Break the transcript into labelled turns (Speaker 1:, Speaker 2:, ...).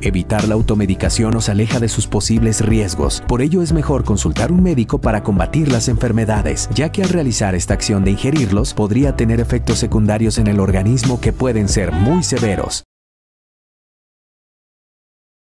Speaker 1: Evitar la automedicación os aleja de sus posibles riesgos. Por ello es mejor consultar un médico para combatir las enfermedades, ya que al realizar esta acción de ingerirlos podría tener efectos secundarios en el organismo que pueden ser muy severos.